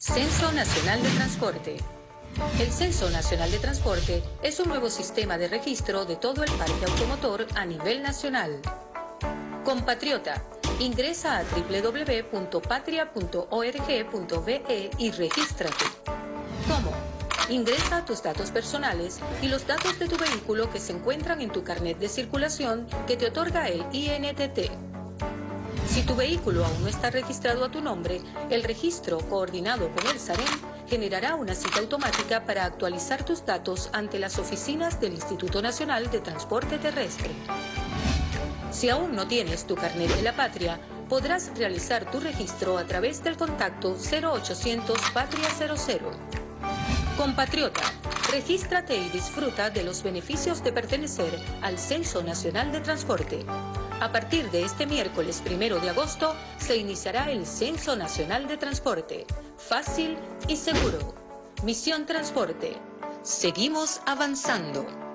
Censo Nacional de Transporte. El Censo Nacional de Transporte es un nuevo sistema de registro de todo el parque automotor a nivel nacional. Compatriota, ingresa a www.patria.org.be y regístrate. ¿Cómo? Ingresa tus datos personales y los datos de tu vehículo que se encuentran en tu carnet de circulación que te otorga el INTT. Si tu vehículo aún no está registrado a tu nombre, el registro coordinado con el SAREN generará una cita automática para actualizar tus datos ante las oficinas del Instituto Nacional de Transporte Terrestre. Si aún no tienes tu carnet de la patria, podrás realizar tu registro a través del contacto 0800 Patria 00. Compatriota, regístrate y disfruta de los beneficios de pertenecer al Censo Nacional de Transporte. A partir de este miércoles primero de agosto se iniciará el Censo Nacional de Transporte. Fácil y seguro. Misión Transporte. Seguimos avanzando.